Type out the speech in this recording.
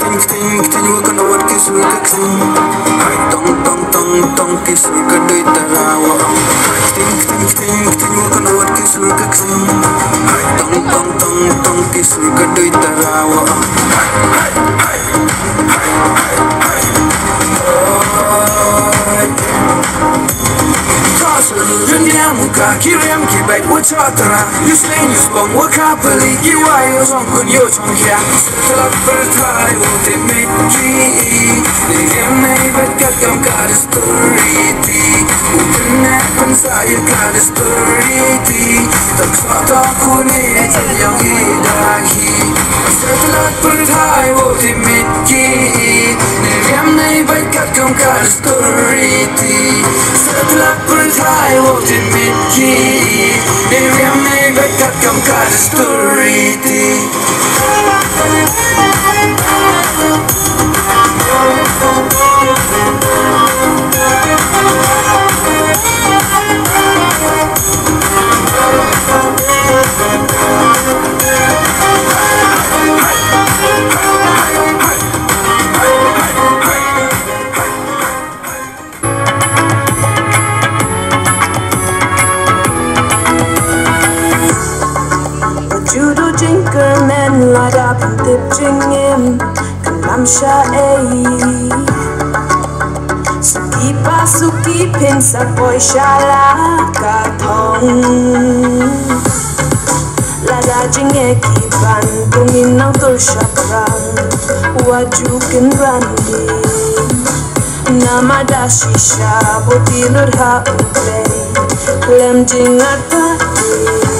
ting ting ting wa kana wat ki sul ka ting hai tong tong tong tong ki sul ka doi tarawa ting ting ting ting wa kana wat ki sul ka ting hai tong tong tong tong ki sul ka doi tarawa hai hai hai hai hai hai Muka kirim ki bai wo chatara You. slain you spong wo kapali You are yo kun yo chong kya Ti Tak sa ta ku ne tel yang i da hi Tala per thai wo te me ki Ni him nei bet kat kam ka de story ti Tala per thai wo te me ki Ni him nei bet kat kam ka de story ti Jing em Kalam sha ei Suki pa suki pin sa boy shala ka thong La da jing e ki ban Tungin ang tur sha prang Waju kin randi Namada shisha Boti lur ha uplay Lem jing at